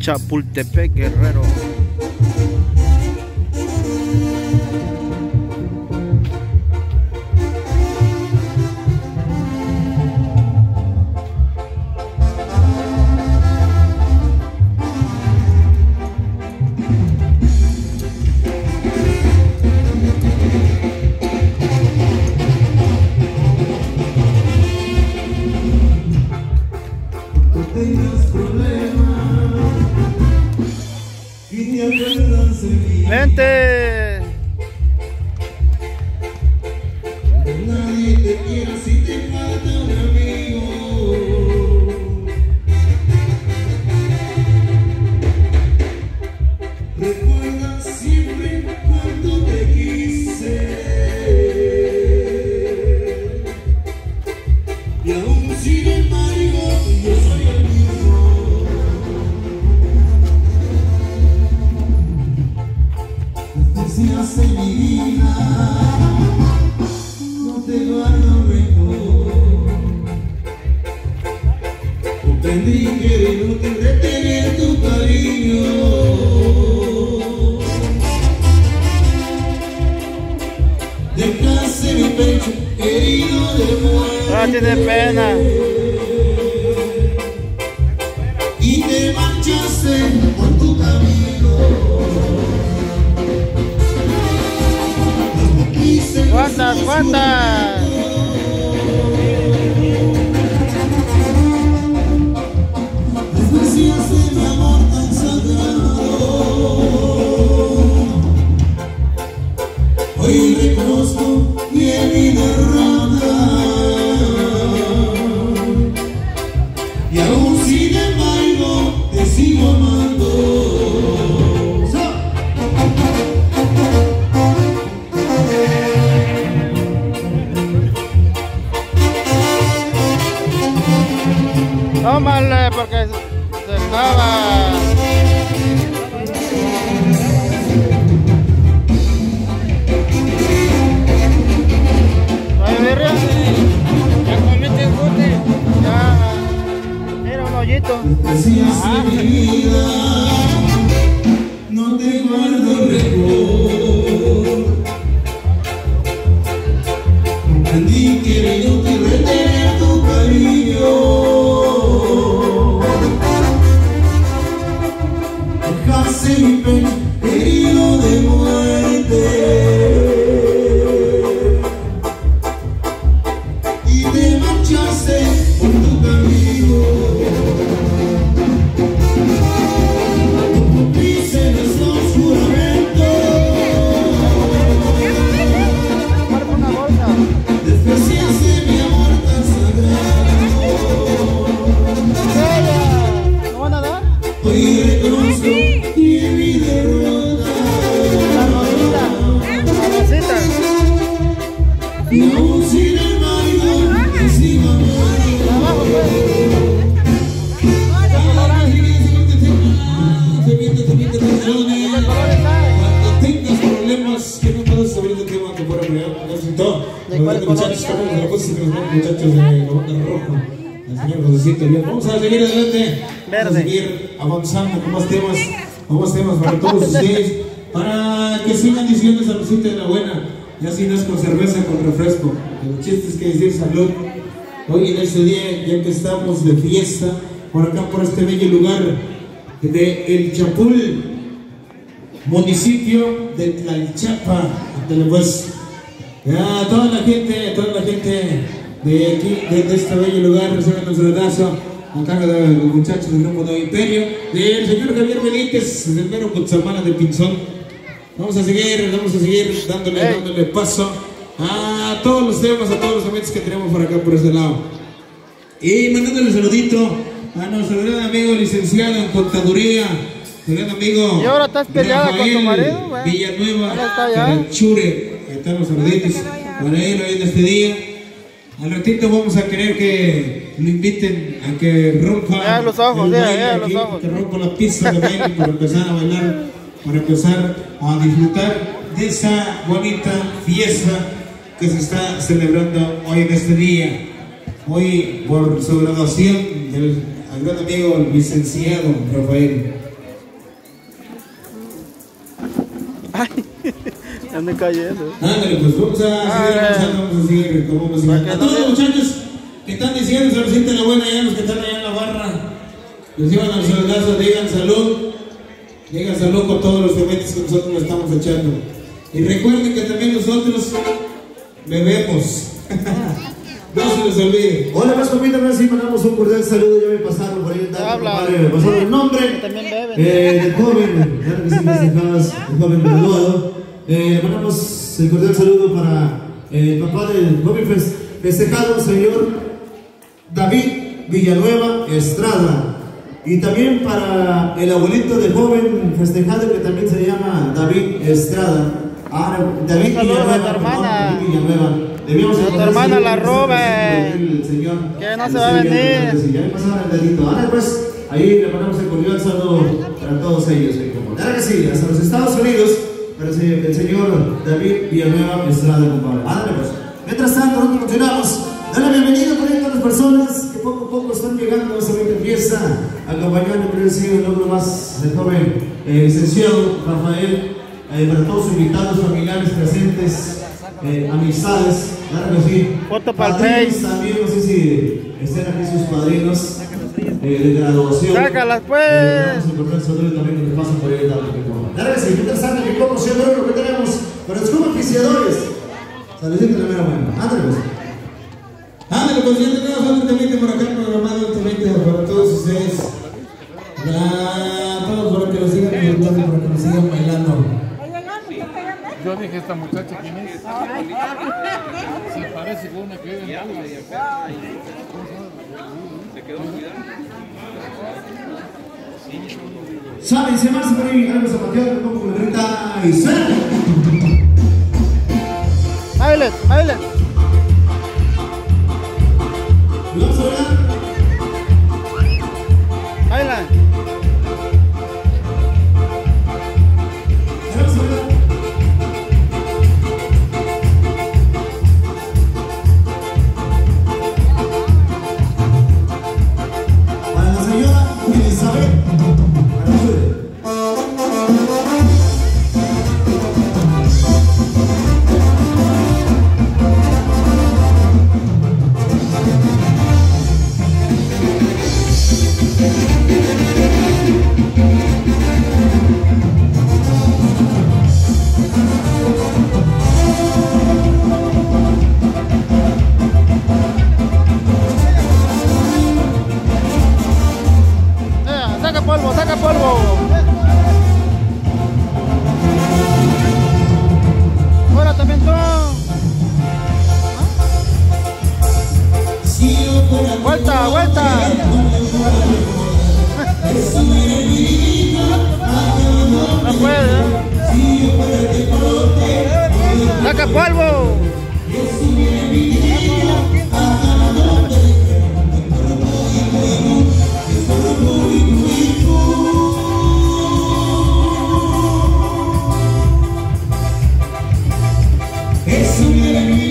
Chapultepec, Guerrero. 好的。Hoy reconozco mi derrota. Rosita. Y aún sin embargo, te sigo amando. Abajo. Cuando tengas problemas que no puedas saber de tema que fuera real, ¿De cuál muchachos, color? como los muchachos de la banda roja, el señor Josecito. Bien, vamos a seguir adelante, vamos a Verde. seguir avanzando con más temas, con más temas para todos ustedes, para que sigan diciendo saludcita de la buena, y así no es con cerveza, con refresco. El chiste es que decir salud. Hoy en este día, ya que estamos de fiesta, por acá, por este bello lugar de El Chapul, municipio de Tlalchapa, pues. Ya, toda la gente, toda la gente de aquí, de, este bello lugar, reciban nuestro abrazo a cargo de los muchachos del grupo de Imperio, del señor Javier Benítez, del mero Cutzamala de Pinzón. Vamos a seguir, vamos a seguir dándole, dándole paso a todos los temas, a todos los amigos que tenemos por acá, por este lado. Y mandándole un saludito a nuestro gran amigo licenciado en contaduría, gran amigo ¿Y ahora estás peleada con tu marido, güey? Villanueva, está Chure, ahí están los saluditos para él hoy en este día. Al ratito vamos a querer que no inviten a que rompa ya, los ojos, el ya, los ojos. que rompa la pista de baile para empezar a bailar, para empezar a disfrutar de esa bonita fiesta que se está celebrando hoy en este día. Hoy por su graduación del gran amigo el licenciado Rafael. Ay, ande cayendo. ¿eh? Ándale, pues vamos a seguir, vamos a seguir, vamos a seguir. A todos muchachos que están diciendo saludcita la buena, ya los que están allá en la barra, reciban al saludazo, digan salud, digan salud con todos los eventos que nosotros nos estamos echando. Y recuerden que también nosotros bebemos. no se les olvide. Hola, más permítanme si mandamos un cordial saludo, ya me pasaron por ahí el dato, compadre, me pasaron el nombre También beben. eh, del joven, claro que sí, festejadas, el joven graduado. Eh, le mandamos el cordial saludo para eh, el papá del joven fes- festejado, señor David Villanueva Estrada. Y también para el abuelito del joven festejado que también se llama David Estrada. Ah, David Villanueva. a tu hermana. David Villanueva. Debíamos A tu hermana, la señor. Que no se va a venir. Ya me pasaron el dedito. Ahora pues, ahí le mandamos el cordial saludo para todos ellos. eh, Claro que sí, hasta los Estados Unidos, pero el señor David Villanueva Estrada, compadre. Ándale pues. Mientras tanto, nosotros continuamos. Dale la bienvenida por ahí a todas las personas que poco a poco están llegando a esta fiesta, acompañando por el sido el logro más del joven eh, licenciado Rafael, eh, para todos sus invitados, familiares presentes, eh, amistades, claro que sí. Foto pa'l Padrinos. También, no sé si estén aquí sus padrinos eh, de graduación. Sácalas, pues. Eh, vamos a encontrar el también que pasan por ahí. Sí. Claro que sí, mientras tanto, que como siempre, lo que tenemos con los como oficiadores. Saluditos de la mera buena. Ándale, pues. Ándale, pues ya tenemos altamente por acá programado altamente para todos ustedes. Para todos para que lo sigan disfrutando, para que lo sigan bailando. Yo dije, esta muchacha, ¿quién es? Se parece con una que vive en Dallas. Sabe, se más por ahí, algo zapateo, como con la grita y sale. Baile, baile. Y Vuelta, vuelta. No puede. Saca polvo. es un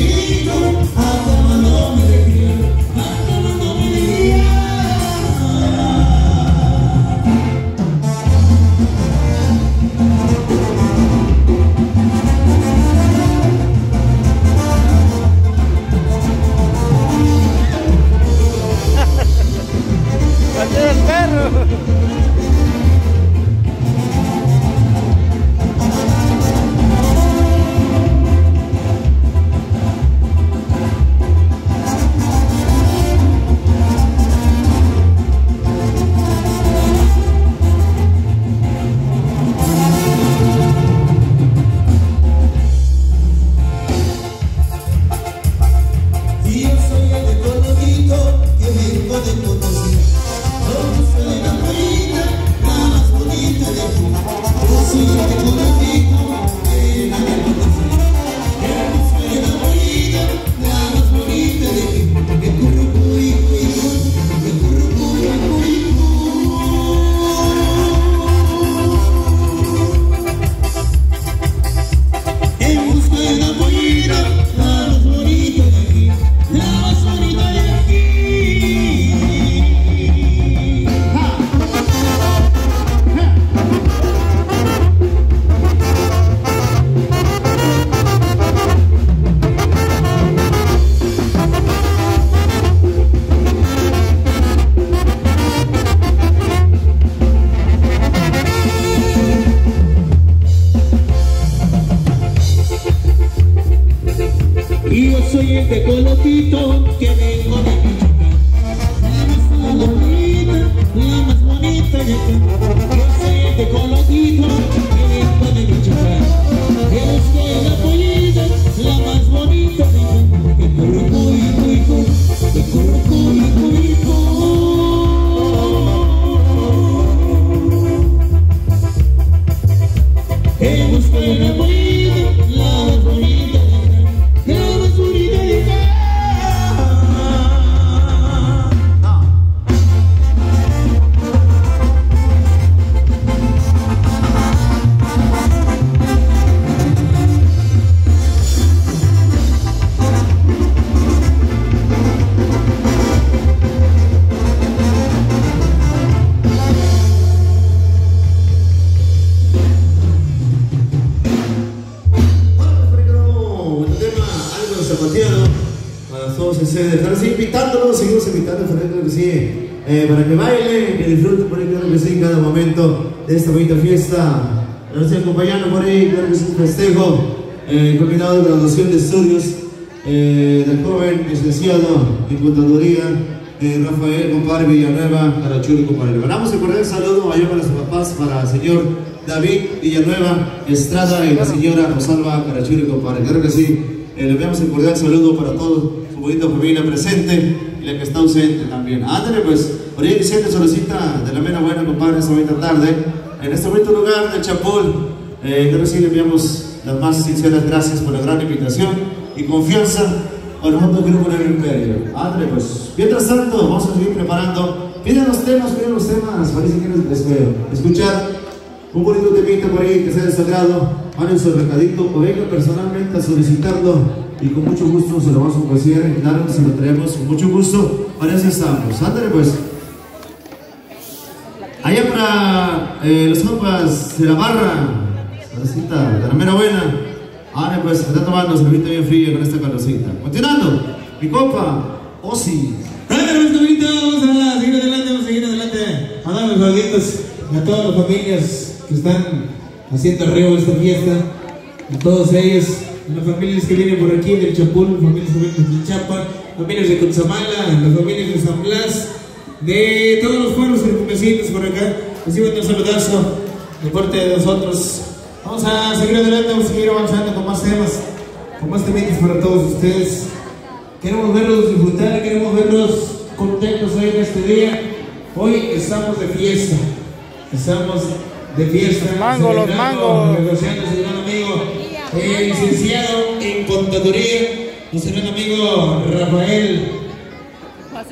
que vengo de más bonita, más bonita, colorito. Disfruten por ahí, claro que sí, en cada momento de esta bonita fiesta. Nos estoy acompañando por ahí, claro que es un festejo, eh, combinado de graduación de estudios eh, del joven licenciado en contaduría. Rafael, compadre Villanueva, Carachuri, compadre. Le mandamos el cordial saludo allá para sus papás, para el señor David Villanueva Estrada y la señora Rosalba Carachuri, compadre. Claro que sí. Eh, le enviamos el cordial saludo para toda su bonita familia presente y la que está ausente también. Ándale, pues, Vicente solicita de la mera buena, compadre, esta bonita tarde, en este bonito lugar de Chapul. Eh, claro que sí, le enviamos las más sinceras gracias por la gran invitación y confianza mundo quiero poner el imperio. Ándale, pues, mientras tanto, vamos a seguir preparando. Piden los temas, piden los temas, parece que les espero. Escuchar un bonito temita por ahí que sea de sagrado, manden su recadito o venga personalmente a solicitarlo y con mucho gusto se lo vamos a ofrecer, claro, se lo traemos con mucho gusto, para eso estamos. Ándale pues. Allá para eh, los compas de la barra, salsita de la mera buena. Ándale pues, está tomando cervita bien fría con esta calorcita. Continuando, mi compa, Osi. Ándale, pues, Tomito, vamos a seguir adelante, vamos a seguir adelante. Dar los saluditos a todas las familias que están haciendo arriba esta fiesta, a todos ellos, las familias que vienen por aquí del Chapul, familias que vienen de Chapa, familias de Consamala, las familias de San Blas, de todos los pueblos circunvecinos por acá. Reciban un saludazo de parte de nosotros. Vamos a seguir adelante, vamos a seguir avanzando con más temas, con más temitas para todos ustedes. Queremos verlos disfrutar, queremos verlos contentos hoy en este día. Hoy estamos de fiesta. Estamos de fiesta. Los celebrando, mangos. Negociando, gran amigo, licenciado en contaduría, nuestro gran amigo Rafael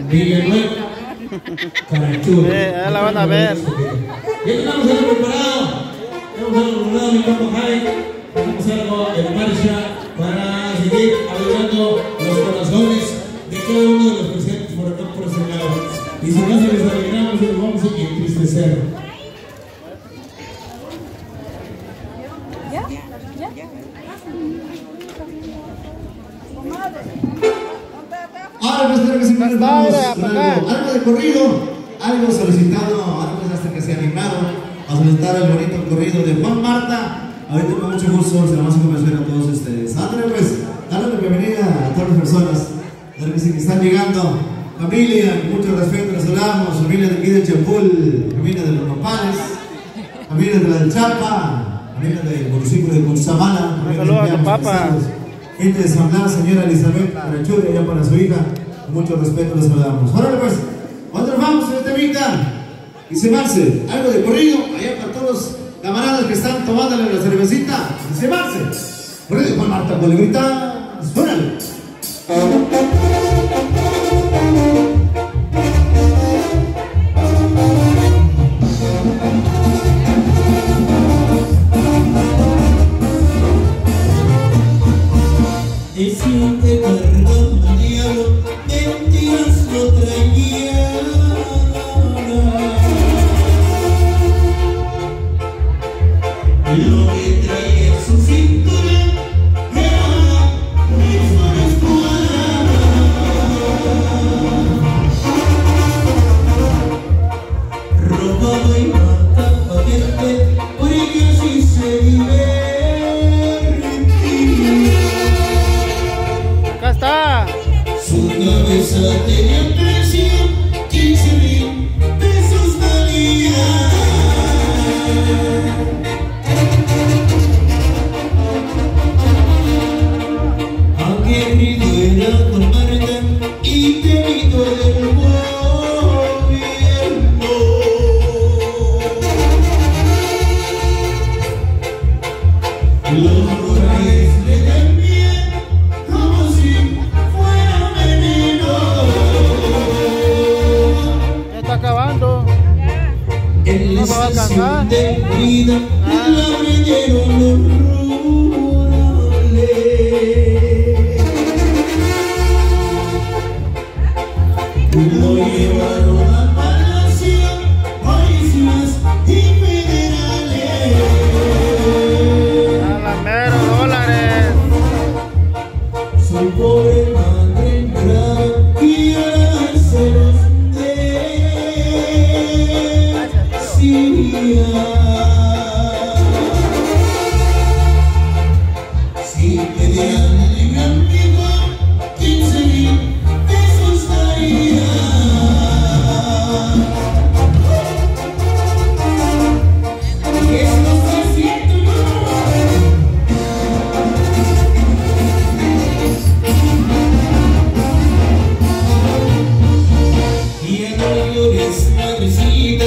Villanueva. Carachú. Eh, ya la van a ver. Ya tenemos algo preparado. Tenemos algo preparado, mi compa Javi. Tenemos algo en marcha para seguir alegrando los corazones de cada uno de los presentes por acá por ese lado. Y si no se les alegramos, nos vamos a entristecer. Ahora pues claro que sí, Más vamos padre, con papá. algo, algo de corrido, algo solicitado, algo hasta que se animaron a solicitar el bonito corrido de Juan Marta. Ahorita con mucho gusto se lo vamos a convencer a todos ustedes. Ándale pues, dale la bienvenida a todas las personas que sí, están llegando. Familia, mucho respeto les saludamos, familia de aquí de Chapul, familia de los Nopales, familia de la del Chapa, familia del municipio de Consamala, familia saludo a tu. Estados. Gente de San Blas, señora Elizabeth Carachuri, allá para su hija, mucho respeto les saludamos. Órale pues, ¿dónde nos vamos, señor Temita? Dice Marce, algo de corrido, allá para todos los camaradas que están tomándole la cervecita. Dice Marce, corrido Juan Marta, Boligrita, suénale. You. Soy por el ya no